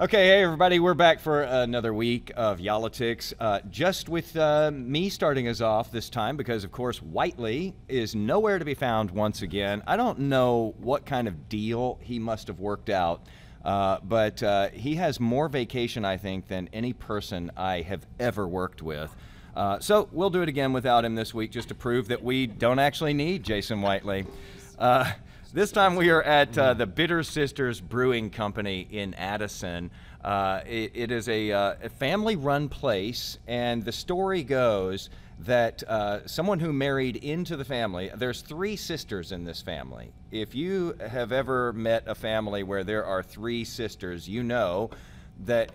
Okay, hey everybody, we're back for another week of Y'all-itics. Uh, just with uh, me starting us off this time because, of course, Whitely is nowhere to be found once again. I don't know what kind of deal he must have worked out, uh, but uh, he has more vacation, I think, than any person I have ever worked with. Uh, so we'll do it again without him this week just to prove that we don't actually need Jason Whitely. Uh, this time we are at uh, the Bitter Sisters Brewing Company in Addison. Uh, it, it is a, uh, a family run place, and the story goes that uh, someone who married into the family, there's three sisters in this family. If you have ever met a family where there are three sisters, you know that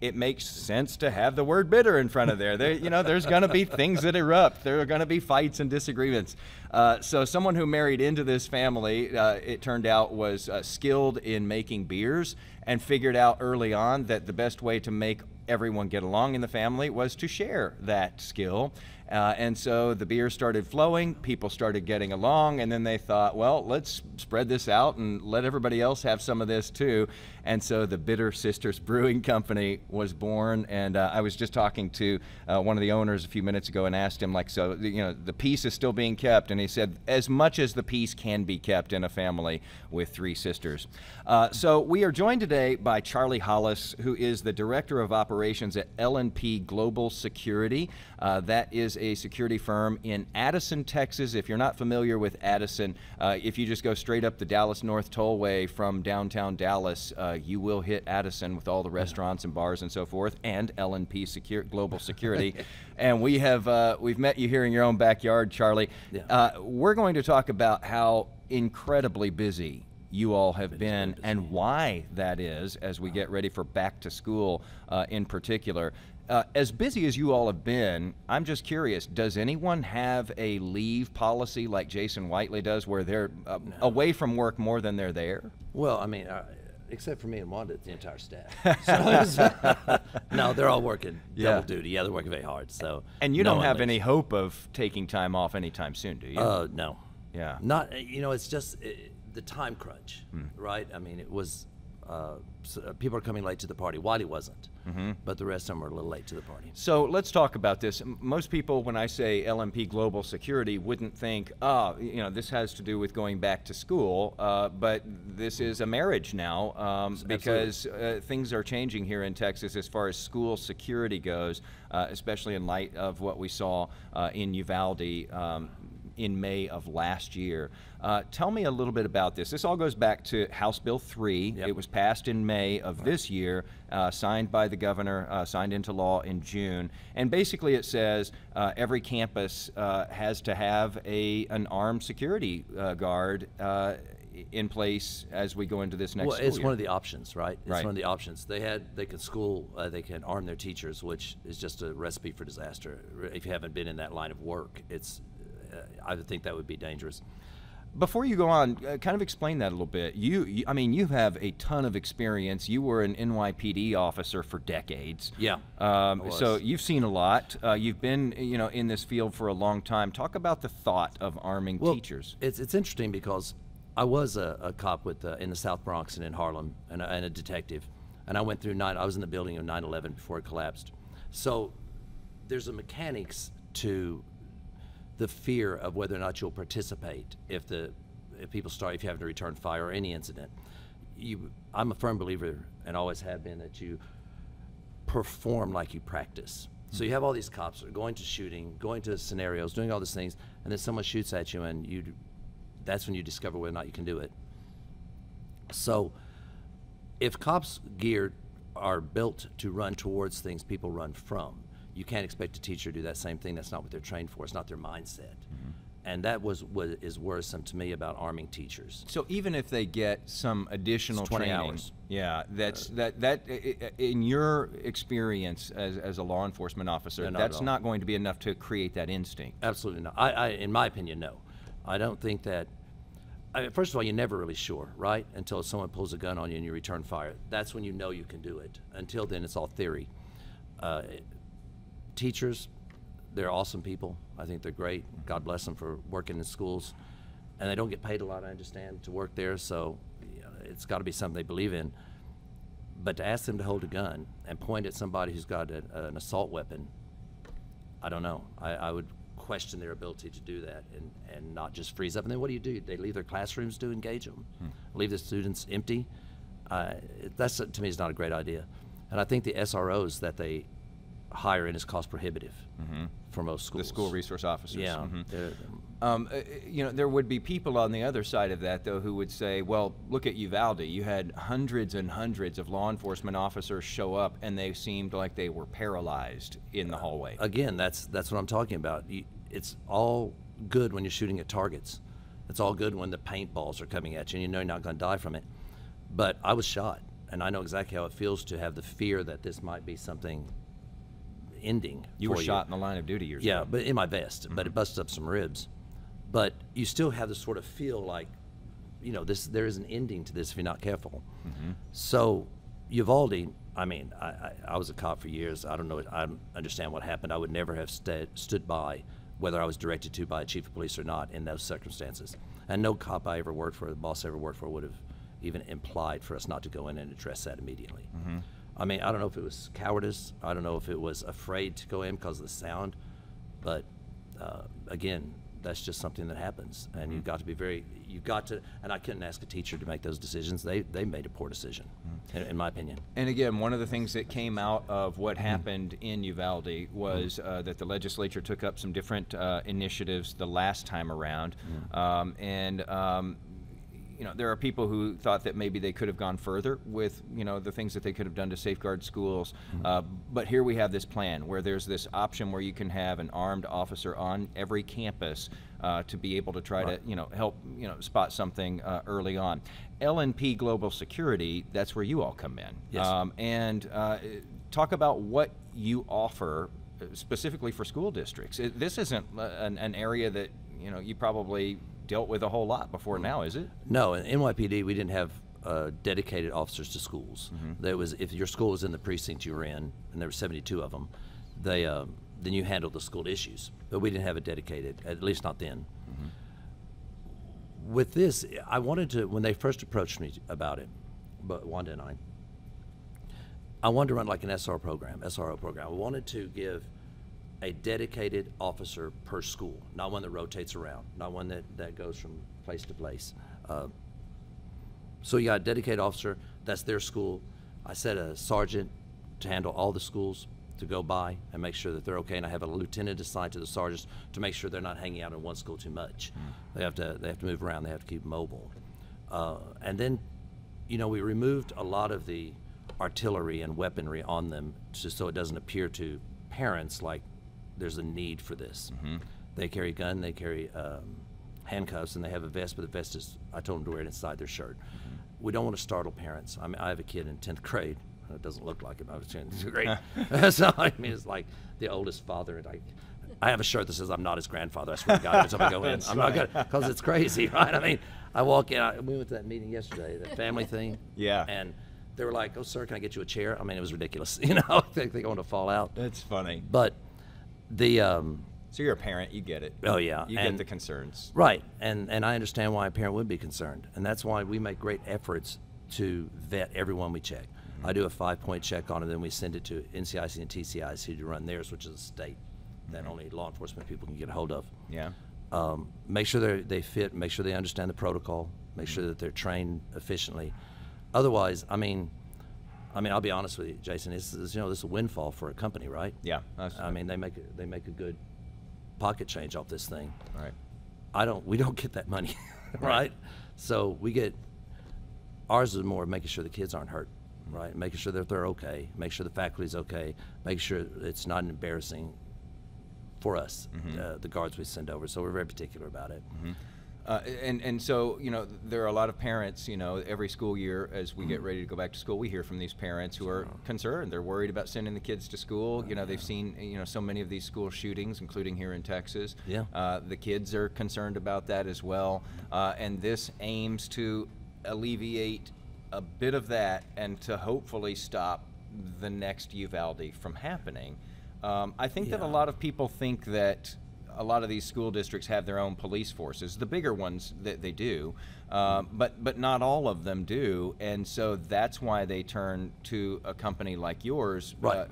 it makes sense to have the word bitter in front of there. there you know, there's going to be things that erupt. There are going to be fights and disagreements. Uh, so, someone who married into this family, uh, it turned out, was uh, skilled in making beers and figured out early on that the best way to make everyone get along in the family was to share that skill. Uh, and so the beer started flowing, people started getting along, and then they thought, well, let's spread this out and let everybody else have some of this too. And so the Bitter Sisters Brewing Company was born. And uh, I was just talking to uh, one of the owners a few minutes ago and asked him, like, so, you know, the peace is still being kept. And he said, as much as the peace can be kept in a family with three sisters. Uh, so we are joined today by Charlie Hollis, who is the Director of Operations at L&P Global Security. Uh, that is a security firm in Addison, Texas. If you're not familiar with Addison, uh, if you just go straight up the Dallas North Tollway from downtown Dallas, uh, you will hit Addison with all the restaurants and bars and so forth, and L&P Secure Global Security. and we have uh, we've met you here in your own backyard, Charlie. Yeah. Uh, we're going to talk about how incredibly busy you all have been and why that is as we get ready for back to school uh, in particular. Uh, as busy as you all have been, I'm just curious does anyone have a leave policy like Jason Whitely does where they're uh, away from work more than they're there? Well, I mean, uh, except for me and Wanda, it's the entire staff. So no, they're all working Yeah. double duty. Yeah, they're working very hard. So And you no don't have leaves. any hope of taking time off anytime soon, do you? Uh, no. Yeah. Not. You know, it's just uh the time crunch, Hmm. right? I mean, it was. Uh, uh, people are coming late to the party. Wylie wasn't, Mm-hmm. but the rest of them are a little late to the party. So let's talk about this. Most people, when I say L&P Global Security, wouldn't think, oh, you know, this has to do with going back to school. Uh, but this is a marriage now um, because uh, things are changing here in Texas as far as school security goes, uh, especially in light of what we saw uh, in Uvalde. Um, in May of last year. Uh, tell me a little bit about this. This all goes back to House Bill 3. Yep. It was passed in May of this year, uh, signed by the governor, uh, signed into law in June. And basically it says uh, every campus uh, has to have a, an armed security uh, guard uh, in place as we go into this next well, it's year. one of the options, right? It's Right. one of the options. They had they could school, uh, they can arm their teachers, which is just a recipe for disaster. If you haven't been in that line of work, it's I would think that would be dangerous. Before you go on, uh, kind of explain that a little bit. You, you, I mean, you have a ton of experience. You were an NYPD officer for decades. Yeah, Um, so you've seen a lot. Uh, you've been, you know, in this field for a long time. Talk about the thought of arming Well, teachers. It's it's interesting because I was a, a cop with uh, in the South Bronx and in Harlem, and a, and a detective, and I went through nine. I was in the building of 9/11 before it collapsed. So there's a mechanics to the fear of whether or not you'll participate if the if people start if you have to return fire or any incident. You, I'm a firm believer and always have been that you perform like you practice. So you have all these cops going to shooting, going to scenarios, doing all these things, and then someone shoots at you, and you, that's when you discover whether or not you can do it. So, if cops' gear are built to run towards things people run from, you can't expect a teacher to do that same thing. That's not what they're trained for. It's not their mindset, and that was what is worrisome to me about arming teachers. So even if they get some additional It's 20 training, hours. yeah, that's that that i- in your experience as, as a law enforcement officer, No, not that's not going to be enough to create that instinct. Absolutely not. I, I, in my opinion, no. I don't think that. I mean, first of all, you're never really sure, right? Until someone pulls a gun on you and you return fire. That's when you know you can do it. Until then, it's all theory. Uh, teachers, they're awesome people. I think they're great. God bless them for working in schools, and they don't get paid a lot. I understand to work there, so you know, it's got to be something they believe in. But to ask them to hold a gun and point at somebody who's got a, an assault weapon, I don't know. I, I would question their ability to do that and, and not just freeze up. And then what do you do? They leave their classrooms to engage them, leave the students empty. Uh, that's to me is not a great idea. And I think the SROs that they hire in is cost prohibitive for most schools. The school resource officers. Yeah. Mhm. Um, uh, you know, there would be people on the other side of that, though, who would say, well, look at Uvalde. You had hundreds and hundreds of law enforcement officers show up, and they seemed like they were paralyzed in the hallway. again, that's that's what I'm talking about. It's all good when you're shooting at targets. It's all good when the paintballs are coming at you and you know you're not going to die from it. But I was shot, and I know exactly how it feels to have the fear that this might be something ending. you were shot in the line of duty yourself. Yeah, but in my vest, but Mm-hmm. it busted up some ribs. But you still have this sort of feel like, you know, this there is an ending to this if you're not careful. Mm-hmm. So, Uvalde, I mean, I, I, I was a cop for years. I don't know. I don't understand what happened. I would never have sta stood by, whether I was directed to by a chief of police or not, in those circumstances. And no cop I ever worked for, the boss I ever worked for, would have even implied for us not to go in and address that immediately. I mean, I don't know if it was cowardice. I don't know if it was afraid to go in because of the sound. But uh, again, that's just something that happens, and you've got to be very. You've got to, and I couldn't ask a teacher to make those decisions. They they made a poor decision, in, in my opinion. And again, one of the things that came out of what happened in Uvalde was uh, that the legislature took up some different uh, initiatives the last time around, um, and um, you know there are people who thought that maybe they could have gone further with you know the things that they could have done to safeguard schools. Uh, but here we have this plan where there's this option where you can have an armed officer on every campus uh, to be able to try to you know help you know spot something uh, early on. L&P Global Security, that's where you all come in. Yes. Um, and uh, talk about what you offer uh, specifically for school districts. It, this isn't uh, an, an area that you know you probably dealt with a whole lot before now, is it? No, in NYPD we didn't have uh, dedicated officers to schools. There was if your school was in the precinct you were in, and there were 72 of them, they um, then you handled the school issues. But we didn't have a dedicated, at least not then. With this, I wanted to when they first approached me about it, but Wanda and I, I wanted to run like an SR program, SRO program. I wanted to give a dedicated officer per school, not one that rotates around, not one that, that goes from place to place. Uh, so you got a dedicated officer, that's their school. I set a sergeant to handle all the schools to go by and make sure that they're okay. And I have a lieutenant assigned to the sergeants to make sure they're not hanging out in one school too much. They have to they have to move around. They have to keep mobile. Uh, and then, you know, we removed a lot of the artillery and weaponry on them just so it doesn't appear to parents like there's a need for this. They carry a gun, they carry um, handcuffs, and they have a vest, but the vest is, I told them to wear it inside their shirt. We don't want to startle parents. I mean, I have a kid in 10th grade. It doesn't look like it. I was in 10th grade. so, I mean, it's like the oldest father. And I, I have a shirt that says, I'm not his grandfather. I swear to God, every time I go in. I'm not good, because it's crazy, right? I mean, I walk in, I, we went to that meeting yesterday, that family thing. Yeah. And they were like, oh, sir, can I get you a chair? I mean, it was ridiculous. You know, they, think they're going to fall out. That's funny. But the, um, So you're a parent, you get it. Oh, yeah, You get the concerns. Right, and and I understand why a parent would be concerned, and that's why we make great efforts to vet everyone we check. I do a five-point check on it, then we send it to NCIC and TCIC to run theirs, which is a state that only law enforcement people can get a hold of. Yeah. Um, make sure they they fit, make sure they understand the protocol, make sure that they're trained efficiently. Otherwise, I mean, I mean, I'll be honest with you, Jason. This is you know this is a windfall for a company, right? Yeah. That's, I mean, they make a, they make a good pocket change off this thing. all right. I don't. We don't get that money, right? So we get ours is more making sure the kids aren't hurt, right? Making sure that they're okay, make sure the faculty's okay, Make sure it's not embarrassing for us, uh, the guards we send over. So we're very particular about it. Uh, and and so you know there are a lot of parents you know every school year as we Mm. get ready to go back to school we hear from these parents who are concerned. They're worried about sending the kids to school. You know they've seen you know so many of these school shootings including here in Texas. Yeah. uh, the kids are concerned about that as well. Uh, and this aims to alleviate a bit of that and to hopefully stop the next Uvalde from happening. Um, I think that a lot of people think that a lot of these school districts have their own police forces. The bigger ones that they do, uh, but but not all of them do, and so that's why they turn to a company like yours. Right. Uh,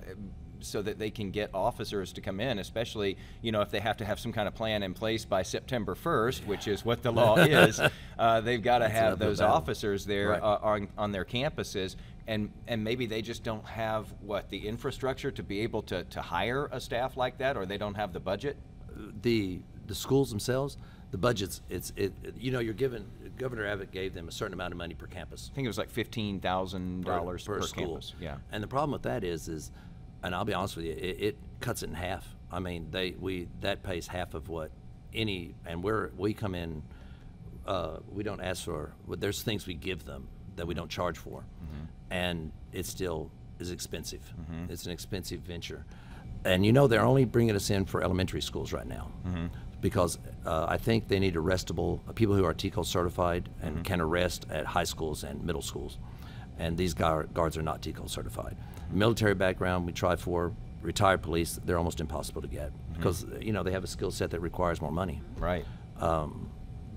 so that they can get officers to come in, especially you know if they have to have some kind of plan in place by September 1st, which is what the law is. Uh, they've got to have those battle. officers there Right. uh, on on their campuses, and and maybe they just don't have what the infrastructure to be able to to hire a staff like that, or they don't have the budget. The the schools themselves, the budgets, it's it. You know, you're given Governor Abbott gave them a certain amount of money per campus. I think it was like fifteen thousand dollars per, school. campus. Yeah. And the problem with that is, is, and I'll be honest with you, it, it cuts it in half. I mean, they we that pays half of what any, and we're we come in, uh, we don't ask for. There's things we give them that we don't charge for, and it still is expensive. It's an expensive venture, and you know they're only bringing us in for elementary schools right now. Mm-hmm. Because uh, I think they need arrestable uh, people who are TCO certified and mm-hmm. can arrest at high schools and middle schools and these guard, guards are not TCO certified. Military background, we try for. Retired police, they're almost impossible to get mm-hmm. because uh, you know they have a skill set that requires more money. Right. Um,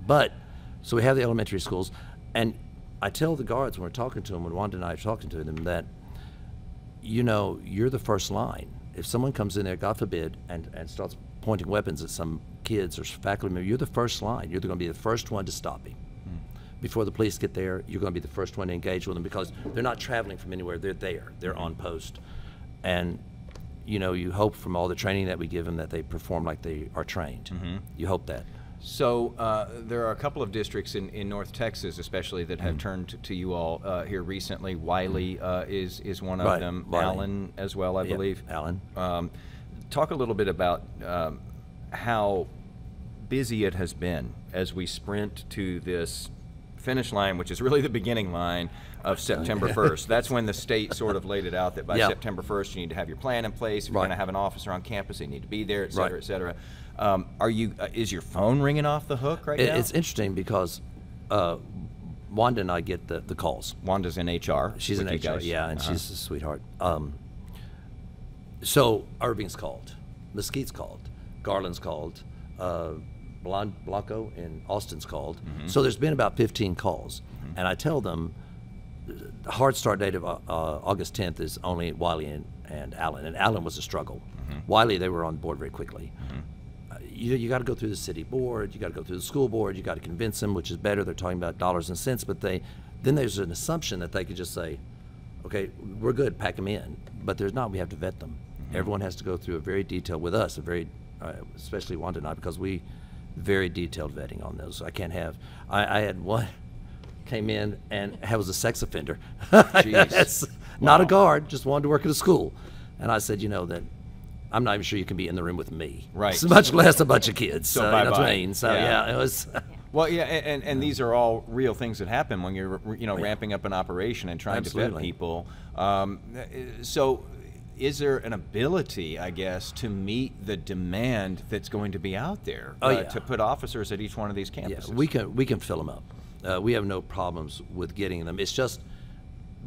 but so we have the elementary schools, and I tell the guards when we're talking to them, when Wanda and I are talking to them, that you know you're the first line. If someone comes in there, God forbid, and, and starts pointing weapons at some kids or faculty member, you're the first line. You're going to be the first one to stop him. Hmm. Before the police get there, you're going to be the first one to engage with them because they're not traveling from anywhere. They're there. They're on post, and you know you hope from all the training that we give them that they perform like they are trained. Mm-hmm. You hope that. So uh, there are a couple of districts in, in North Texas, especially, that have turned to, to you all uh, here recently. Wylie uh, is is one of Right, them. Wylie. Allen as well, I Yep, believe. Allen. Um, talk a little bit about um, how busy it has been as we sprint to this finish line, which is really the beginning line of September 1st. That's when the state sort of laid it out that by Yeah. September 1st you need to have your plan in place. If you're going to have an officer on campus, they need to be there, et cetera, Right. et cetera. Um, are you? Uh, is your phone ringing off the hook right It, now? it's interesting because uh, Wanda and I get the, the calls. Wanda's in HR. She's an HR, yeah, and Uh-huh. she's a sweetheart. Um, so Irving's called, Mesquite's called, Garland's called, uh, Blan- Blanco in Austin's called. Mm-hmm. So there's been about 15 calls, and I tell them the hard start date of uh, uh, August 10th is only Wylie and, and Allen, and Allen was a struggle. Mm-hmm. Wylie, they were on board very quickly. You, you got to go through the city board, you got to go through the school board, you got to convince them, which is better. They're talking about dollars and cents, but they then there's an assumption that they could just say, okay, we're good, pack them in. But there's not. We have to vet them. Everyone has to go through a very detailed with us, a very, uh, especially Wanda and I, because we very detailed vetting on those. I can't have. I, I had one came in and was a sex offender. That's not a guard, just wanted to work at a school. And I said, you know that. I'm not even sure you can be in the room with me. Right. So much less a bunch of kids. So So, you know bye-bye. I mean? So Yeah. yeah, it was. Well, yeah, and, and, these are all real things that happen when you're, you know, ramping up an operation and trying to vet people. Um, so, is there an ability, I guess, to meet the demand that's going to be out there Oh, uh, yeah. to put officers at each one of these Yeah, campuses? we can we can fill them up. Uh, we have no problems with getting them. It's just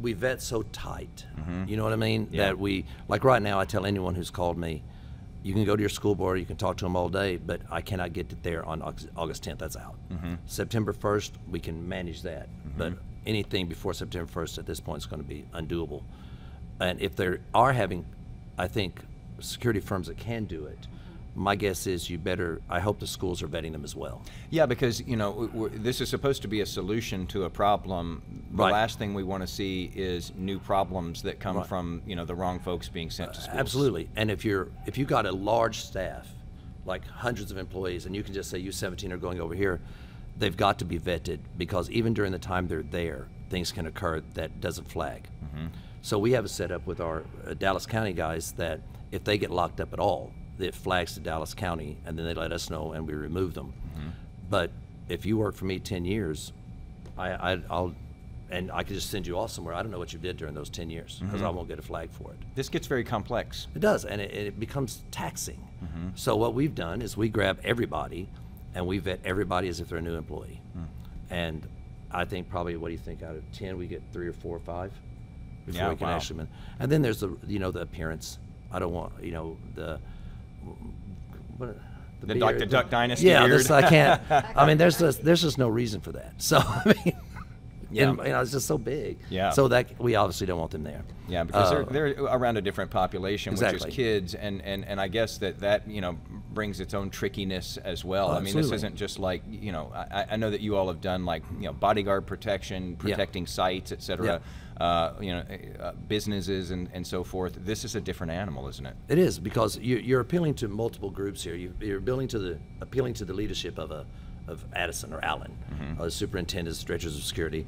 we vet so tight. Mm-hmm. You know what I mean? Yeah. That we like right now. I tell anyone who's called me, you can go to your school board, you can talk to them all day, but I cannot get it there on August, August 10th. That's out. Mm-hmm. September 1st, we can manage that, mm-hmm. but anything before September 1st at this point is going to be undoable. And if there are having, I think, security firms that can do it. My guess is you better. I hope the schools are vetting them as well. Yeah, because you know this is supposed to be a solution to a problem. The Right. last thing we want to see is new problems that come Right. from you know the wrong folks being sent to schools. Absolutely. And if you're if you've got a large staff, like hundreds of employees, and you can just say you 17 are going over here, they've got to be vetted because even during the time they're there, things can occur that doesn't flag. So we have a setup with our uh, Dallas County guys that if they get locked up at all, it flags to Dallas County, and then they let us know, and we remove them. Mm-hmm. But if you work for me 10 years, I, I, I'll and I could just send you off somewhere. I don't know what you did during those 10 years because mm-hmm. I won't get a flag for it. This gets very complex. It does, and it, it becomes taxing. Mm-hmm. So what we've done is we grab everybody, and we vet everybody as if they're a new employee. Hmm. And I think probably what do you think out of ten we get three or four or five before Yeah, we can wow. actually. And then there's the you know the appearance. I don't want you know the what The, beard, Duck, the Duck Dynasty Yeah, this, I can't. I mean, there's just, there's just no reason for that. So I mean, Yeah. and, you know, it's just so big. Yeah. So that we obviously don't want them there. Yeah, because Uh, they're, they're around a different population, which is kids, and, and, and I guess that that you know brings its own trickiness as well. I mean, this isn't just like you know. I, I know that you all have done like you know bodyguard protection, protecting sites, et etc. Uh, you know, uh, businesses and, and so forth. This is a different animal, isn't it? It is because you, you're appealing to multiple groups here. You, you're appealing to the appealing to the leadership of a of Addison or Allen, Mm-hmm. uh, superintendents, directors of security.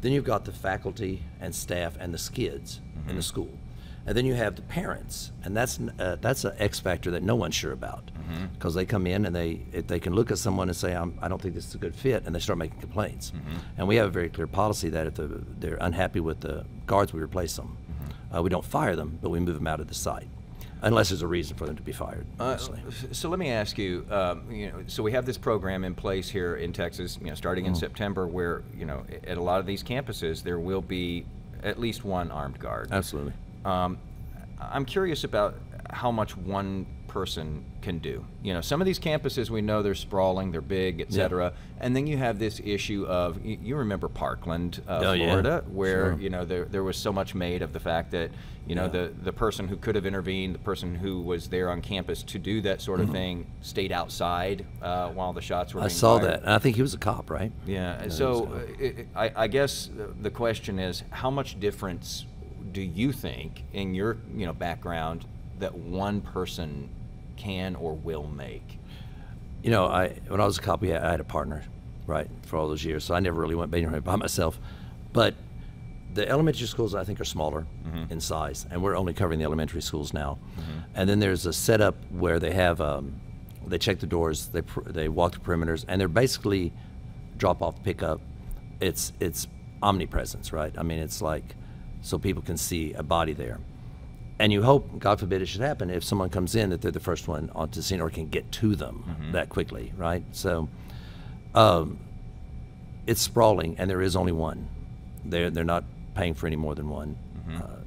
Then you've got the faculty and staff and the skids in Mm-hmm. the school, and then you have the parents, and that's uh, that's an X factor that no one's sure about Mm-hmm. because they come in and they if they can look at someone and say I'm, I don't think this is a good fit, and they start making complaints. Mm-hmm. And we have a very clear policy that if the, they're unhappy with the guards, we replace them. Mm-hmm. Uh, we don't fire them, but we move them out of the site, unless there's a reason for them to be fired. Uh, so let me ask you, um, you know, so we have this program in place here in Texas, you know, starting Mm-hmm. in September, where you know, at a lot of these campuses, there will be at least one armed guard. Absolutely. Um, I'm curious about how much one person can do. You know, some of these campuses we know they're sprawling, they're big, et cetera, and then you have this issue of you, you remember Parkland, uh, Oh, yeah. Florida, where Sure. you know there there was so much made of the fact that you know Yeah. the the person who could have intervened, the person who was there on campus to do that sort of thing, stayed outside uh, while the shots were. I saw fired. that, and I think he was a cop, right? Yeah. So uh, it, I, I guess the- the question is, how much difference do you think, in your you know background, that one person can or will make? You know, I when I was a cop, we had, I had a partner, right, for all those years. So I never really went anywhere by myself. But the elementary schools, I think, are smaller in size, and we're only covering the elementary schools now. And then there's a setup where they have um, they check the doors, they pr- they walk the perimeters, and they're basically drop off, pick up. It's it's omnipresence, right? I mean, it's like so people can see a body there. And you hope, God forbid, it should happen if someone comes in that they're the first one onto the scene or can get to them that quickly, right? So, um, it's sprawling, and there is only one. They're they're not paying for any more than one. Uh,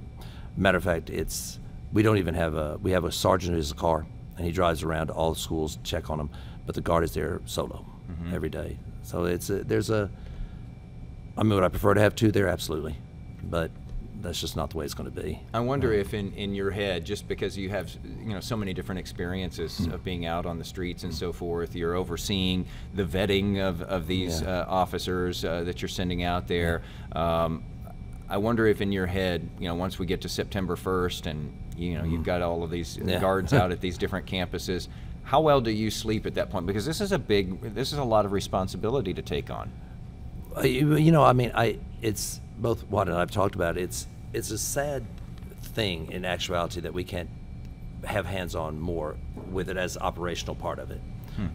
matter of fact, it's we don't even have a we have a sergeant in his car, and he drives around to all the schools to check on them, but the guard is there solo every day. So it's a, there's a. I mean, would I prefer to have two there? Absolutely, but that's just not the way it's going to be. I wonder if in, in your head, just because you have you know so many different experiences Hmm. of being out on the streets and so forth, you're overseeing the vetting of, of these Yeah. uh, officers uh, that you're sending out there. Um, I wonder if in your head, you know, once we get to September 1st and you know you've got all of these Hmm. Yeah. guards out at these different campuses, how well do you sleep at that point? Because this is a big, this is a lot of responsibility to take on. Uh, You you know, I mean, I it's both what and I've talked about. It's it's a sad thing in actuality that we can't have hands on more with it as operational part of it.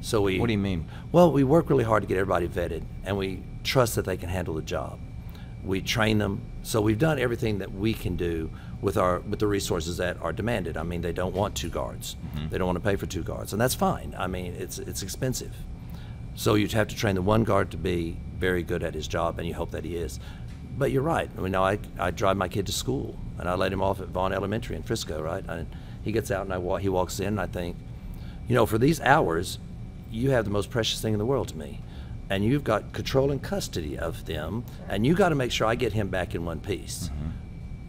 So we. Hmm. What do you mean? Well, we work really hard to get everybody vetted, and we trust that they can handle the job. We train them, so we've done everything that we can do with our with the resources that are demanded. I mean, they don't want two guards. They don't want to pay for two guards, and that's fine. I mean, it's it's expensive. So you'd have to train the one guard to be very good at his job, and you hope that he is. But you're right. I mean, now I, I drive my kid to school, and I let him off at Vaughn Elementary in Frisco, right? And he gets out, and I walk, he walks in, and I think, you know, for these hours, you have the most precious thing in the world to me, and you've got control and custody of them, and you got to make sure I get him back in one piece. Mm-hmm.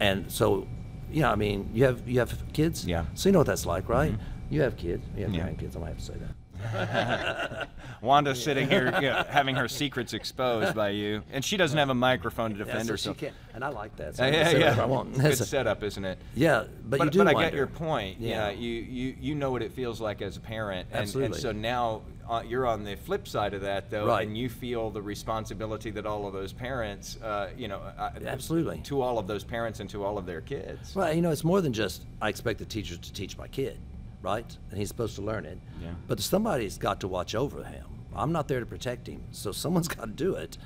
And so, you know, I mean, you have you have kids, Yeah. So you know what that's like, right? Mm-hmm. You have kids, you have Yeah. grandkids. I might have to say that. Wanda's sitting here you know, having her secrets exposed by you, and she doesn't have a microphone to Yeah, defend so herself. she can't, and I like that. So Uh, yeah, yeah. I want. Good setup, isn't it? Yeah, but, But, you do. but I get your point. Yeah, Yeah. you, you you know what it feels like as a parent, and, and so now uh, you're on the flip side of that, though, Right. and you feel the responsibility that all of those parents, uh, you know, uh, Absolutely. to all of those parents and to all of their kids. Well, you know, it's more than just I expect the teachers to teach my kid, right? And he's supposed to learn it. Yeah. But somebody's got to watch over him. I'm not there to protect him, so someone's got to do it.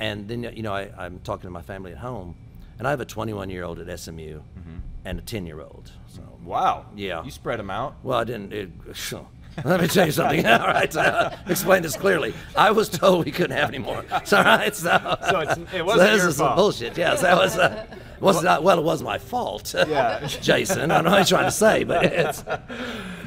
And then you know, I, I'm talking to my family at home, and I have a 21 year old at SMU and a 10 year old. So Wow. Yeah. You spread them out. Well, I didn't. It, let me tell you something. All right, uh, explain this clearly. I was told we couldn't have any more. So, all right, so, So it's- it wasn't this your is some bullshit. Yes, that was. Uh, was not well. It was my fault. Yeah. Jason. I don't know what you're trying to say, but it's.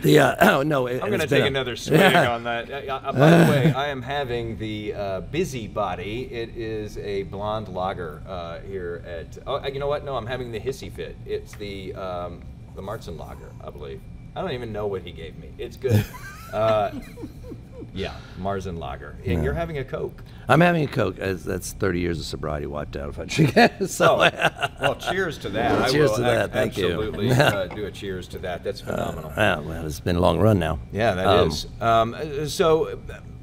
The uh, oh no, it, I'm going to take a- another swig on that. Uh, uh, by the way, I am having the uh, Busybody. It is a blonde lager uh, here at. Oh, you know what? No, I'm having the Hissy Fit. It's the um, the Märzen lager, I believe. I don't even know what he gave me. It's good. Uh, Märzen lager. And you're having a Coke. I'm having a Coke. That's 30 years of sobriety wiped out if I drink it. so Oh, well, cheers to that. Cheers I will to that, thank you. absolutely uh, do a cheers to that. That's phenomenal. yeah, well, it's been a long run now. Yeah, that Um, is. Um, uh, so,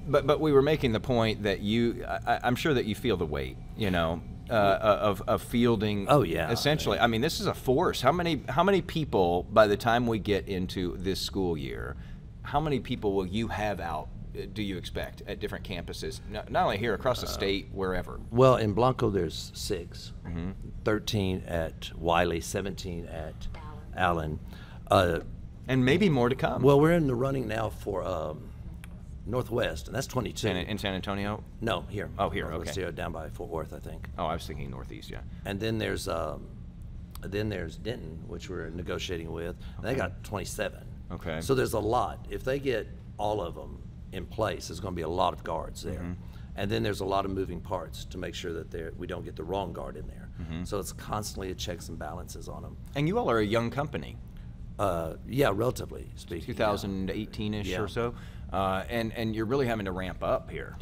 but but we were making the point that you, I, I'm sure that you feel the weight, you know, uh, of of fielding. Oh, yeah. Essentially, I mean, this is a force. How many how many people by the time we get into this school year, how many people will you have out? Do you expect at different campuses, not, not only here across the Uh, state, wherever? Well, in Blanco, there's 6 Mm-hmm. 13 at Wylie, 17 at Allen. Uh, And maybe more to come. well, we're in the running now for um, Northwest, and that's 22. San, in San Antonio. no, here. Oh, here, Northwest okay. Here, down by Fort Worth, I think. Oh, I was thinking Northeast. Yeah. And then there's um, then there's Denton, which we're negotiating with. and They got 27. Okay. So there's a lot. If they get all of them in place, there's going to be a lot of guards there. Mm-hmm. And then there's a lot of moving parts to make sure that we don't get the wrong guard in there. Mm-hmm. So it's constantly a checks and balances on them. And you all are a young company. Uh, yeah, relatively speaking. 2018ish Yeah. or so, uh, and and you're really having to ramp up here.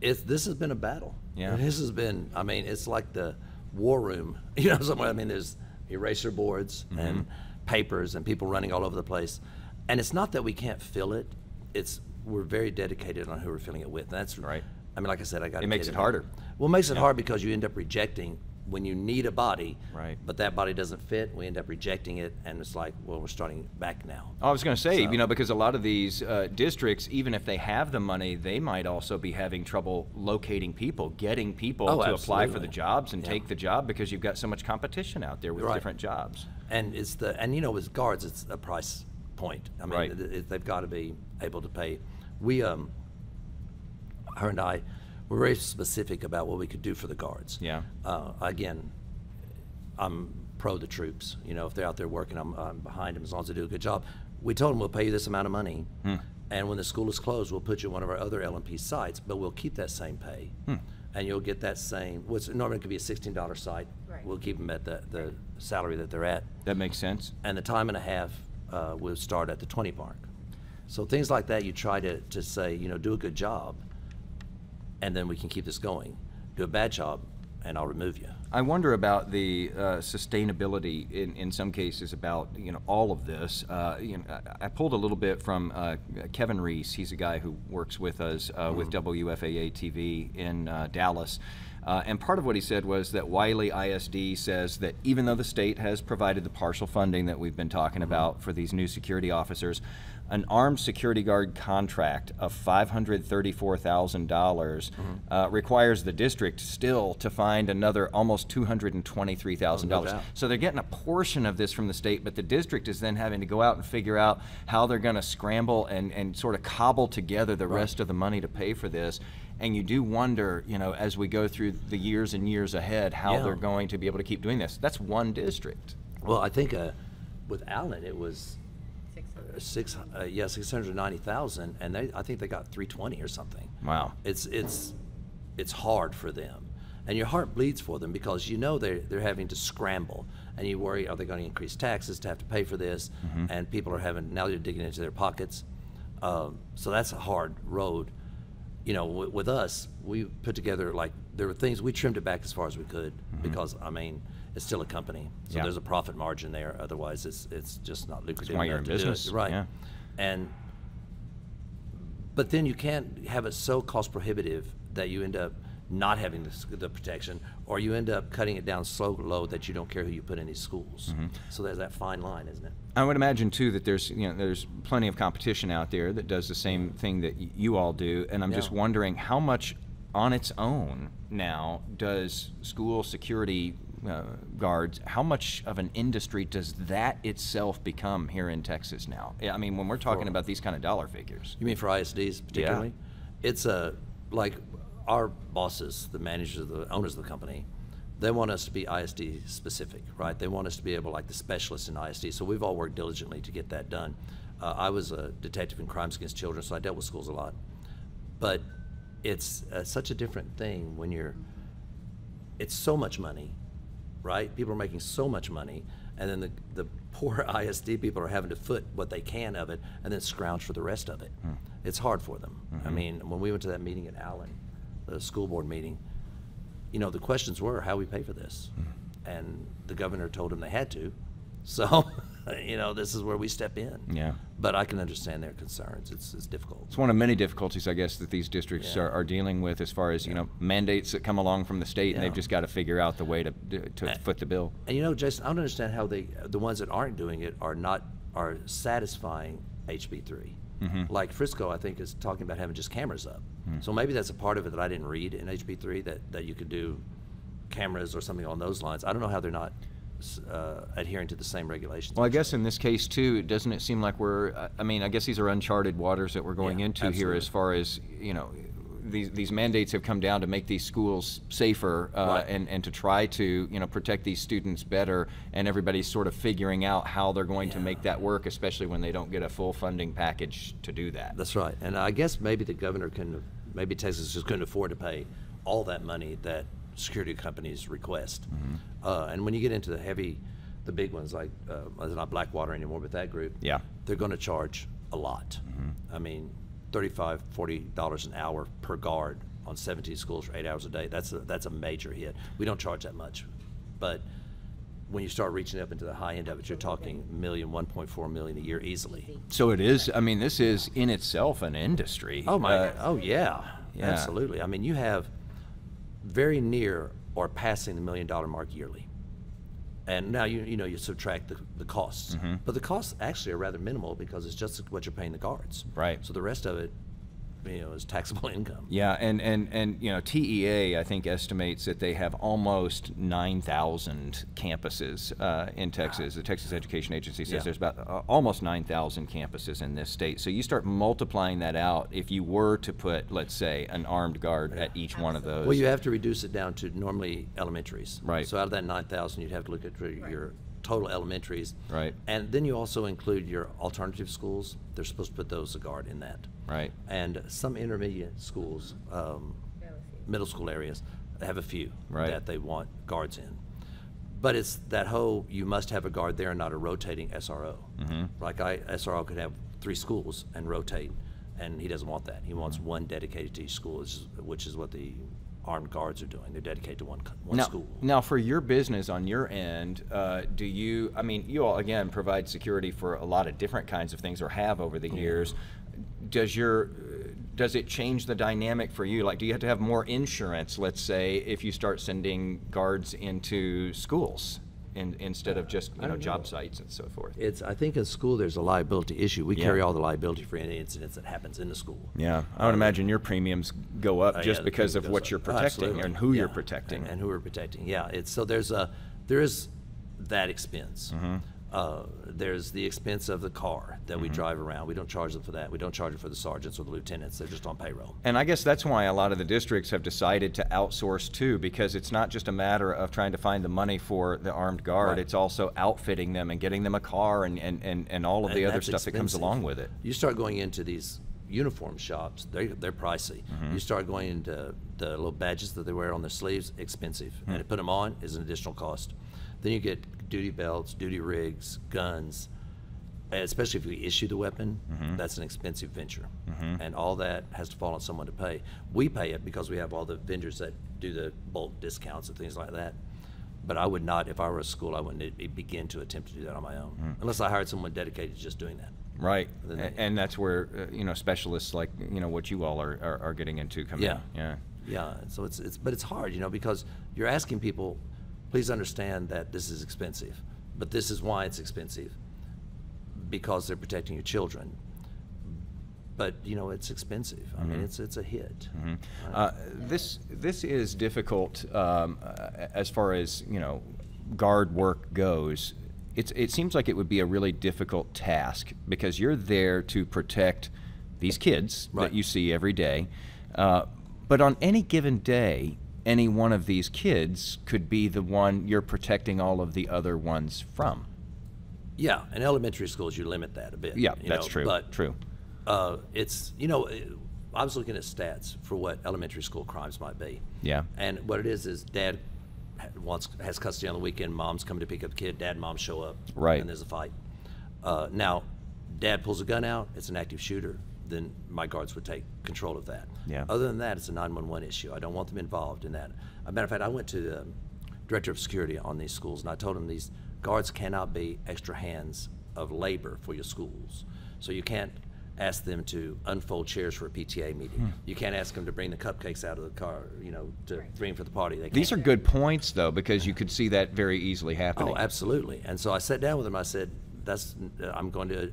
it's this has been a battle. Yeah. This has been. I mean, it's like the war room. You know, somewhere. I mean, there's eraser boards Mm-hmm. and papers and people running all over the place, and it's not that we can't fill it. It's we're very dedicated on who we're filling it with. And that's Right. I mean, like I said, I got. It makes it harder. Well, it makes it hard because you end up rejecting when you need a body. Right. But that body doesn't fit. We end up rejecting it, and it's like, well, we're starting back now. I was going to say, So- you know, because a lot of these uh, districts, even if they have the money, they might also be having trouble locating people, getting people Oh, to apply for the jobs and Yeah. take the job because you've got so much competition out there with Right. different jobs. And it's the and you know with guards it's a price point. I mean Right. they've got to be able to pay. We um her and I were very specific about what we could do for the guards. Yeah. Uh, again, I'm pro the troops. You know if they're out there working, I'm, I'm behind them as long as they do a good job. We told them we'll pay you this amount of money, Hmm. and when the school is closed, we'll put you in one of our other L&P sites, but we'll keep that same pay. Hmm. And you'll get that same, what's normally it could be a sixteen dollar site. Right. We'll keep them at the, the salary that they're at That makes sense. and the time and a half uh, will start at the 20 mark. So things like that, you try to, to say, you know, do a good job, and then we can keep this going. Do a bad job, and I'll remove you. I wonder about the uh, sustainability in, in some cases about you know all of this. Uh, you know, I, I pulled a little bit from uh, Kevin Reece. He's a guy who works with us uh, with WFAA TV in uh, Dallas. Uh, and part of what he said was that Wylie ISD says that even though the state has provided the partial funding that we've been talking about for these new security officers, an armed security guard contract of $534,000 uh, requires the district still to find another almost $223,000. no so they're getting a portion of this from the state, but the district is then having to go out and figure out how they're going to scramble and, and sort of cobble together the rest of the money to pay for this. And you do wonder, you know, as we go through the years and years ahead, how Yeah. they're going to be able to keep doing this. That's one district. Well, I think uh, with Allen, it was Six hundred. six, uh, yeah, 690,000, and they, I think they got 320 or something. Wow. It's it's it's hard for them, and your heart bleeds for them because you know they're they're having to scramble, and you worry are they going to increase taxes to have to pay for this, and people are having now they're digging into their pockets, um, so that's a hard road. You know, with, with us, we put together like there were things we trimmed it back as far as we could because I mean it's still a company, so Yeah. there's a profit margin there. Otherwise, it's it's just not lucrative. why you're in to do it. business, right? yeah. And but then you can't have it so cost prohibitive that you end up not having the, the protection, or you end up cutting it down so low that you don't care who you put in these schools. Mm-hmm. So there's that fine line, isn't it? I would imagine too that there's you know there's plenty of competition out there that does the same thing that y- you all do, and I'm just wondering how much on its own now does school security uh, guards how much of an industry does that itself become here in Texas now? I mean when we're talking For- about these kind of dollar figures. You mean for ISDs particularly? Yeah. It's a like our bosses, the managers, the owners of the company, they want us to be ISD specific, right? They want us to be able like the specialists in ISD. So we've all worked diligently to get that done. Uh, I was a detective in crimes against children, so I dealt with schools a lot. But it's uh, such a different thing when you're. It's so much money, right? People are making so much money, and then the the poor ISD people are having to foot what they can of it, and then scrounge for the rest of it. Hmm. It's hard for them. Mm-hmm. I mean, when we went to that meeting at Allen, the school board meeting, you know, the questions were how we pay for this, Hmm. and the governor told them they had to. So, you know, this is where we step in. Yeah. But I can understand their concerns. It's, it's difficult. It's one of many difficulties, I guess, that these districts Yeah. are, are dealing with as far as, you know, mandates that come along from the state, and they've just got to figure out the way to, to A- foot the bill. And you know, Jason, I don't understand how they, the ones that aren't doing it are not, are satisfying HB 3 Mm-hmm. Like Frisco, I think, is talking about having just cameras up. So maybe that's a part of it that I didn't read in HB 3 that, that you could do cameras or something on those lines. I don't know how they're not uh, adhering to the same regulations. Well, I guess in this case too, doesn't it seem like we're? I- I mean, I guess these are uncharted waters that we're going Yeah, into here, as far as you know. These, these mandates have come down to make these schools safer uh, Right. and, and to try to you know protect these students better and everybody's sort of figuring out how they're going to make that work especially when they don't get a full funding package to do that. That's right. And I guess maybe the governor can, maybe Texas just couldn't afford to pay all that money that security companies request. Mm-hmm. Uh, and when you get into the heavy, the big ones like, uh, it's not Blackwater anymore, but that group. Yeah. They're going to charge a lot. I mean, $35, $40 an hour per guard on 17 schools for eight hours a day. That's a, that's a major hit. We don't charge that much. But when you start reaching up into the high end of it, you're talking million, 1.4 million a year easily. So it is. I mean, this is in itself an industry. Oh my! Uh, oh yeah, yeah. absolutely. I mean, you have very near or passing the million dollar mark yearly, and now you you know you subtract the, the costs, Mm-hmm. but the costs actually are rather minimal because it's just what you're paying the guards. Right. So the rest of it, you know, as taxable income. Yeah, and, and, and you know, TEA I think estimates that they have almost 9,000 campuses uh, in Texas. The Texas Education Agency says Yeah. there's about uh, almost 9,000 campuses in this state. So you start multiplying that out. If you were to put, let's say, an armed guard at each one of those. Well, you have to reduce it down to normally elementaries. Right. So out of that nine thousand, you'd have to look at your- your total elementaries. Right. And then you also include your alternative schools. They're supposed to put those a guard in that. Right. And some intermediate schools, um, middle school areas, have a few Right. that they want guards in. But it's that whole you must have a guard there, and not a rotating SRO. Mm-hmm. Like I SRO could have three schools and rotate, and he doesn't want that. He Mm-hmm. wants one dedicated to each school, which is, which is what the armed guards are doing. They're dedicated to one one now, school. Now, for your business on your end, uh, do you? I mean, you all again provide security for a lot of different kinds of things, or have over the years. Does your does it change the dynamic for you? Like, do you have to have more insurance? Let's say if you start sending guards into schools in, instead of just you know job sites and so forth. It's I think in school there's a liability issue. We Yeah. carry all the liability for any incidents that happens in the school. Yeah, I would imagine your premiums go up Uh, just yeah, because of what up. you're protecting and who you're protecting. and, and who we're protecting. Yeah, it's so there's a there is that expense. Mm-hmm. Uh, there's the expense of the car that Mm-hmm. we drive around. We don't charge them for that. We don't charge them for the sergeants or the lieutenants. They're just on payroll. And I guess that's why a lot of the districts have decided to outsource too, because it's not just a matter of trying to find the money for the armed guard, Right. it's also outfitting them and getting them a car and, and, and, and all of the And other stuff that comes along with it. You start going into these uniform shops, they, they're pricey. Mm-hmm. You start going into the little badges that they wear on their sleeves, expensive. Hmm. And to put them on is an additional cost. Then you get duty belts, duty rigs, guns. Especially if we issue the weapon, Mm-hmm. that's an expensive venture. And all that has to fall on someone to pay. We pay it because we have all the vendors that do the bulk discounts and things like that. But I would not, if I were a school, I wouldn't begin to attempt to do that on my own, Hmm. unless I hired someone dedicated to just doing that. Right, and that's where, uh, you know, specialists like, you know, what you all are, are, are getting into come in. Yeah. Yeah. Yeah, so it's, it's, but it's hard, you know, because you're asking people, please understand that this is expensive, but this is why it's expensive, because they're protecting your children. But, you know, it's expensive. I mean, it's, it's a hit. Uh, this this is difficult um, as far as you know guard work goes. It's, it seems like it would be a really difficult task because you're there to protect these kids Right. that you see every day. Uh, but on any given day, any one of these kids could be the one you're protecting all of the other ones from. Yeah, in elementary schools, you limit that a bit. Yeah, you that's know, true. But true. uh, it's you know, I was looking at stats for what elementary school crimes might be. Yeah. And what it is is dad wants has custody on the weekend. Mom's coming to pick up the kid. Dad and mom show up. Right. And there's a fight. Uh, now, dad pulls a gun out. It's an active shooter. Then my guards would take control of that. Yeah. Other than that, it's a 911 issue. I don't want them involved in that. As a matter of fact, I went to the director of security on these schools, and I told him these guards cannot be extra hands of labor for your schools. So you can't ask them to unfold chairs for a PTA meeting. Hmm. You can't ask them to bring the cupcakes out of the car, you know, to bring for the party. They These are good points, though, because you could see that very easily happening. Oh, absolutely. And so I sat down with him. I said, "That's I'm going to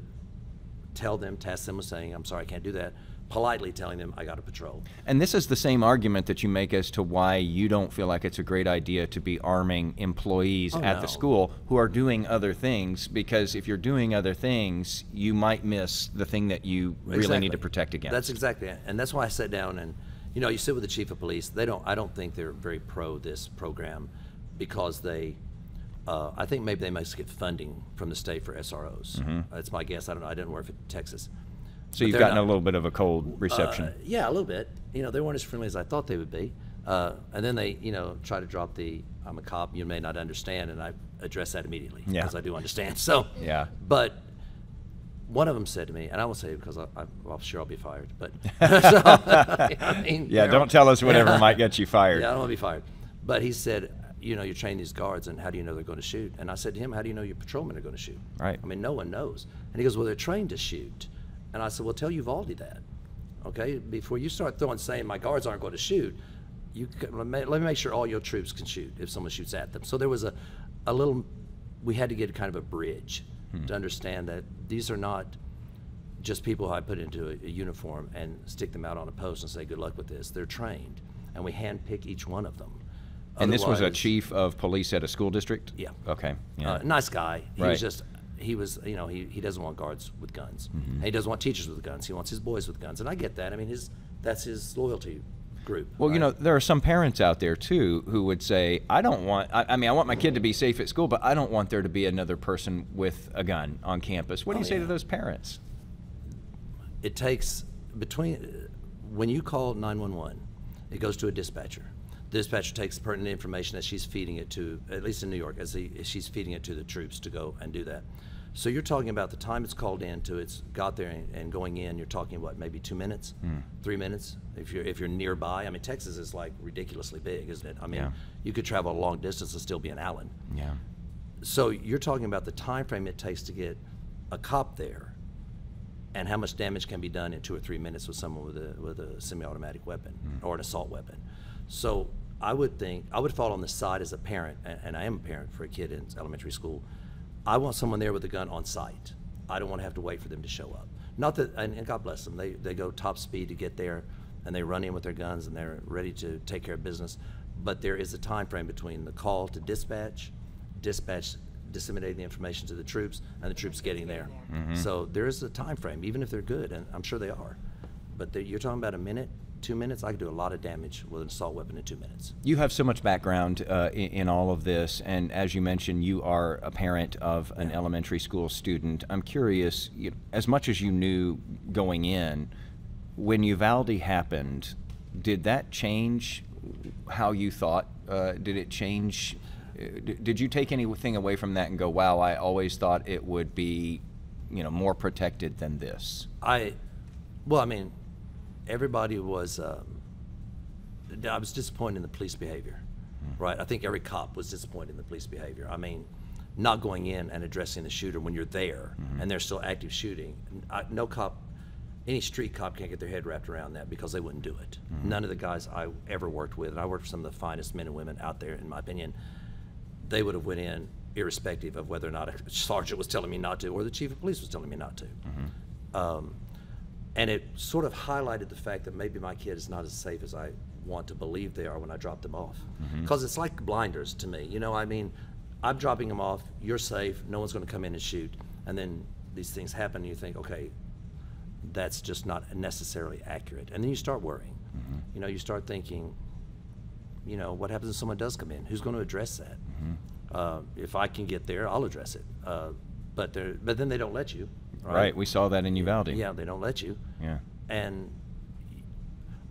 tell them, task them with saying, I'm sorry, I can't do that." Politely telling them I got to patrol. And this is the same argument that you make as to why you don't feel like it's a great idea to be arming employees Oh, at the school who are doing other things, because if you're doing other things, you might miss the thing that you really need to protect against. That's exactly it. And that's why I sat down and, you know, you sit with the chief of police. They don't, I don't think they're very pro this program because they, uh, I think maybe they must get funding from the state for SROs. That's my guess. I don't know. I didn't work for Texas. Mm-hmm. so But you've gotten a little bit of a cold reception. Uh, yeah, a little bit. You know, they weren't as friendly as I thought they would be. Uh, and then they, you know, try to drop the "I'm a cop, you may not understand," and I address that immediately Yeah. because I do understand. So, Yeah. But one of them said to me, and I won't say it because I, I'm sure I'll be fired. But so, I mean, yeah, don't tell us whatever yeah. might get you fired. Yeah, I don't want to be fired. But he said, you know, you train these guards, and how do you know they're going to shoot? And I said to him, how do you know your patrolmen are going to shoot? Right. I mean, no one knows. And he goes, well, they're trained to shoot. And I said, well, tell Uvalde that. Okay, before you start throwing saying my guards aren't going to shoot, you let me make sure all your troops can shoot if someone shoots at them. So there was a, a little, we had to get kind of a bridge hmm. to understand that these are not just people I put into a, a uniform and stick them out on a post and say good luck with this. They're trained, and we handpick each one of them. And this was a chief of police at a school district? Yeah. Okay. Yeah. uh, nice guy. He Right. was just he was you know he, he doesn't want guards with guns. And he doesn't want teachers with guns. He wants his boys with guns, and I get that. I mean his that's his loyalty group. Well, you know, there are some parents out there too who would say, "I don't want. I, I mean, I want my kid to be safe at school, but I don't want there to be another person with a gun on campus." What do Oh, you say to those parents? it takes between when you call 911 it goes to a dispatcher the dispatcher takes pertinent information that she's feeding it to at least in new york as he, she's feeding it to the troops to go and do that so you're talking about the time it's called in to it's got there and, and going in you're talking what maybe two minutes Hmm. three minutes if you're if you're nearby i mean texas is like ridiculously big isn't it i mean Yeah. you could travel a long distance and still be in allen Yeah. so you're talking about the time frame it takes to get a cop there and how much damage can be done in two or three minutes with someone with a with a semi-automatic weapon Hmm. or an assault weapon. So I would think I would fall on the side as a parent, and, I am a parent for a kid in elementary school. I want someone there with a gun on site. I don't want to have to wait for them to show up. Not that, and, and God bless them, they they go top speed to get there, and they run in with their guns and they're ready to take care of business. But there is a time frame between the call to dispatch, dispatch disseminating the information to the troops, and the troops getting there. Mm-hmm. So there is a time frame, even if they're good, and I'm sure they are. But you're talking about a minute, two minutes. I could do a lot of damage with an assault weapon in two minutes. You have so much background uh, in, in all of this, and as you mentioned, you are a parent of an elementary school student. I'm curious, you, as much as you knew going in, when Uvalde happened, did that change how you thought? Uh, did it change? uh, Did you take anything away from that and go, "Wow, I always thought it would be, you know, more protected than this"? I, well, I mean, everybody was. Um, I was disappointed in the police behavior, right? I think every cop was disappointed in the police behavior. I mean, not going in and addressing the shooter when you're there and they're still active shooting. I, no cop, any street cop can't get their head wrapped around that because they wouldn't do it. None of the guys I ever worked with, and I worked with some of the finest men and women out there, in my opinion, they would have went in irrespective of whether or not a sergeant was telling me not to or the chief of police was telling me not to. Um, and it sort of highlighted the fact that maybe my kid is not as safe as I want to believe they are when I drop them off. Because it's like blinders to me. You know, I mean, I'm dropping them off, you're safe, no one's going to come in and shoot. And then these things happen, and you think, okay, that's just not necessarily accurate. And then you start worrying. You know, you start thinking, you know, what happens if someone does come in? Who's going to address that? Uh, if I can get there, I'll address it. Uh, but they're but then they don't let you. Right. We saw that in Uvalde. Yeah, they don't let you. Yeah. And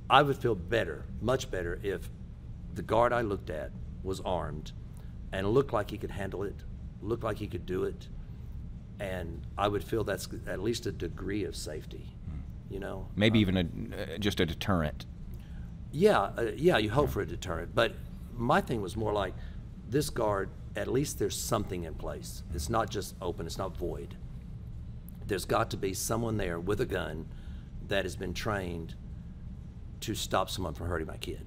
I would feel better, much better, if the guard I looked at was armed and looked like he could handle it, looked like he could do it, and I would feel that's at least a degree of safety. You know, Maybe even a, uh, just a deterrent. Yeah, uh, yeah, you hope for a deterrent. But my thing was more like this guard, at least there's something in place. It's not just open, it's not void. There's got to be someone there with a gun that has been trained to stop someone from hurting my kid.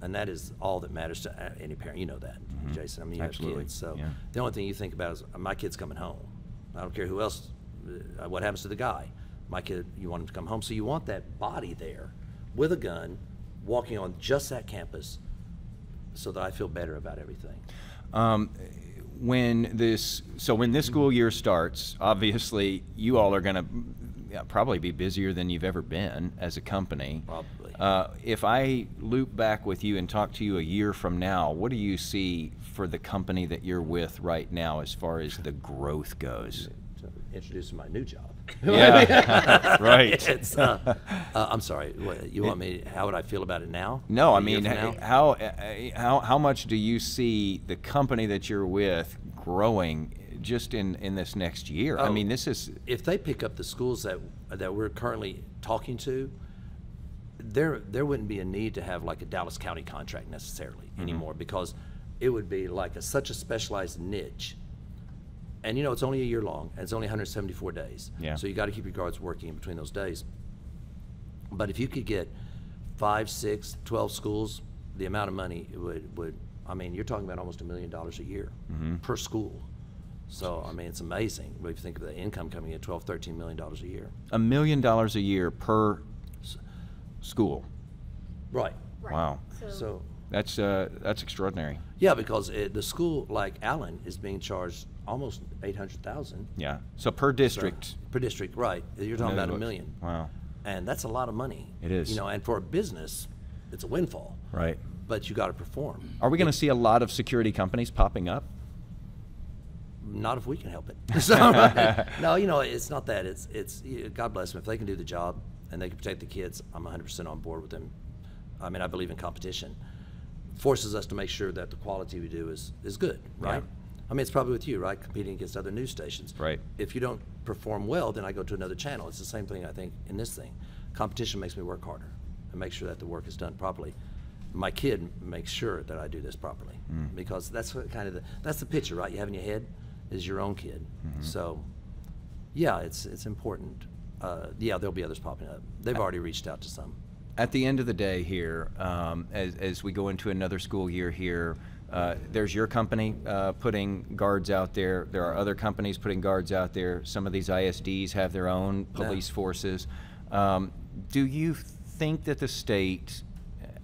And that is all that matters to uh, any parent. You know that, Jason. I mean, you Absolutely, have kids. So yeah. the only thing you think about is uh, my kid's coming home. I don't care who else, uh, what happens to the guy. My kid, you want him to come home. So you want that body there with a gun, walking on just that campus so that I feel better about everything. Um, when this, so when this school year starts, obviously you all are going to probably be busier than you've ever been as a company. Probably. Uh, if I loop back with you and talk to you a year from now, what do you see for the company that you're with right now as far as the growth goes? Introducing my new job. Yeah, right. It's, uh, uh, I'm sorry. What, you want me? How would I feel about it now? No, I mean, from h- now? how, uh, how, how much do you see the company that you're with growing just in, in this next year? I Oh. mean, this is, if they pick up the schools that that we're currently talking to, there there wouldn't be a need to have like a Dallas County contract necessarily Mm-hmm. anymore because it would be like a, such a specialized niche. And you know it's only a year long and it's only 174 days. Yeah. So you got to keep your guards working in between those days. But if you could get five, six, 12 schools, the amount of money it would would I mean you're talking about almost a million dollars a year Mm-hmm. per school. So I mean it's amazing if you think of the income coming in 12, 13 million dollars a year. a million dollars a year per school. Right. Right. Wow. So That's, uh, that's extraordinary. yeah, because it, the school like Allen is being charged almost 800,000 Yeah. So per district. per district, right? You're talking about a million. Wow. And that's a lot of money. It is. You know, and for a business, it's a windfall. Right. But you got to perform. Are we going to see a lot of security companies popping up? Not if we can help it. So, no, you know, it's not that. It's it's God bless them if they can do the job and they can protect the kids. I'm 100% on board with them. I mean, I believe in competition. Forces us to make sure that the quality we do is is good, right? I mean, it's probably with you, right? Competing against other news stations. Right. If you don't perform well, then I go to another channel. It's the same thing I think in this thing. Competition makes me work harder and make sure that the work is done properly. My kid makes sure that I do this properly because that's what kind of the that's the picture, right? You have in your head is your own kid. So, yeah, it's it's important. Uh, yeah, there'll be others popping up. They've already reached out to some. At the end of the day here, um, as, as we go into another school year here, uh, there's your company uh, putting guards out there. There are other companies putting guards out there. Some of these ISDs have their own Yeah. police forces. Um, do you think that the state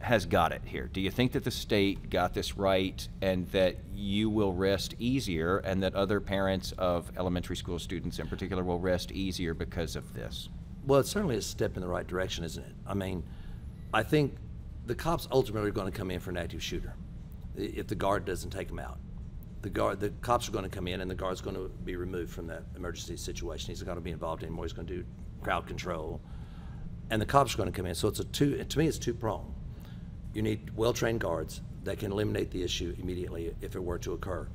has got it here? Do you think that the state got this right and that you will rest easier and that other parents of elementary school students in particular will rest easier because of this? Well, it's certainly a step in the right direction, isn't it? I mean, I think the cops ultimately are going to come in for an active shooter if the guard doesn't take them out. The guard, the cops are going to come in, and the guard's going to be removed from that emergency situation. He's not going to be involved anymore. He's going to do crowd control, and the cops are going to come in. So it's a two. To me, it's two prong. You need well-trained guards that can eliminate the issue immediately if it were to occur.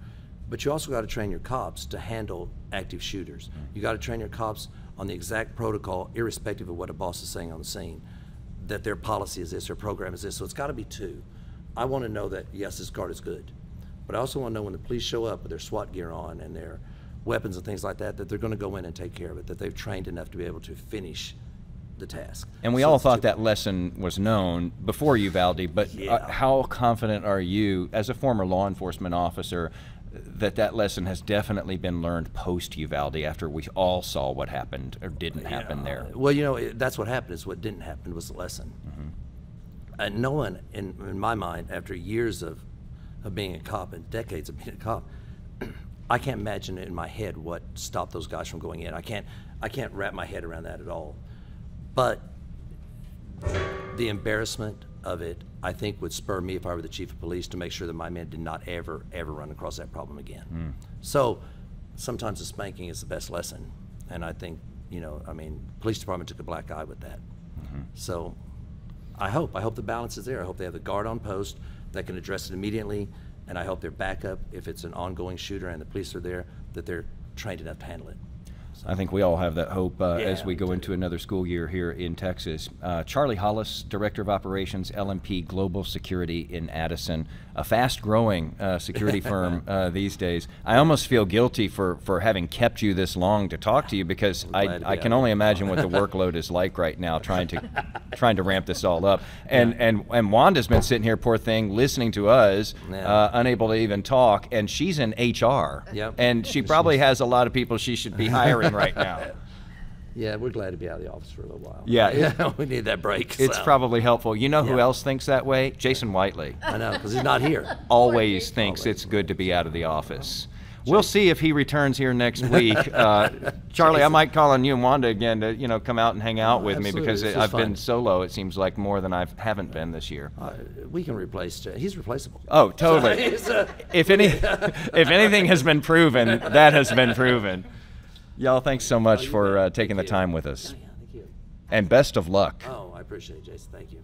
But you also got to train your cops to handle active shooters. Mm-hmm. You got to train your cops on the exact protocol, irrespective of what a boss is saying on the scene, that their policy is this, their program is this. So it's got to be two. I want to know that, yes, this guard is good. But I also want to know when the police show up with their SWAT gear on and their weapons and things like that, that they're going to go in and take care of it, that they've trained enough to be able to finish the task. And we So all thought that lesson was known before Uvalde, but uh, how confident are you, as a former law enforcement officer, that that lesson has definitely been learned post Uvalde after we all saw what happened or didn't happen there? Well, you know, it, that's what happened. Is what didn't happen was the lesson. And no one, in, in my mind, after years of, of being a cop and decades of being a cop, I can't imagine in my head what stopped those guys from going in. I can't, I can't wrap my head around that at all. But the embarrassment of it, I think, would spur me if I were the chief of police to make sure that my men did not ever, ever run across that problem again. Hmm. So, sometimes the spanking is the best lesson. And I think, you know, I mean, police department took a black eye with that. Mm-hmm. So I hope, I hope the balance is there. I hope they have the guard on post that can address it immediately. And I hope their backup, if it's an ongoing shooter and the police are there, that they're trained enough to handle it. I think we all have that hope uh, as Yeah, we we go into another school year here in Texas. Uh, Charlie Hollis, Director of Operations, L&P Global Security in Addison, a fast-growing uh, security firm uh, these days. I almost feel guilty for, for having kept you this long to talk to you because I, I can only imagine what the workload is like right now trying to trying to ramp this all up. And and and Wanda's been sitting here, poor thing, listening to us, Yeah. uh, unable to even talk, and she's in HR. Yep. And she probably has a lot of people she should be hiring right now. Yeah, we're glad to be out of the office for a little while. Yeah. yeah we need that break. It's so. probably helpful. You know who Yeah. else thinks that way? Jason Whitely. I know, because he's not here. Always thinks it's good to be out of the office. We'll see if he returns here next week. Uh, Charlie, I might call on you and Wanda again to you know come out and hang out with me because This it, is I've been solo. It seems like more than I haven't been this year. Uh, we can replace. Jay. He's replaceable. Oh, totally. If any, if anything has been proven, that has been proven. Y'all, thanks so much you for uh, taking the time with us, Oh, yeah, thank you. and best of luck. Oh, I appreciate it, Jason. Thank you.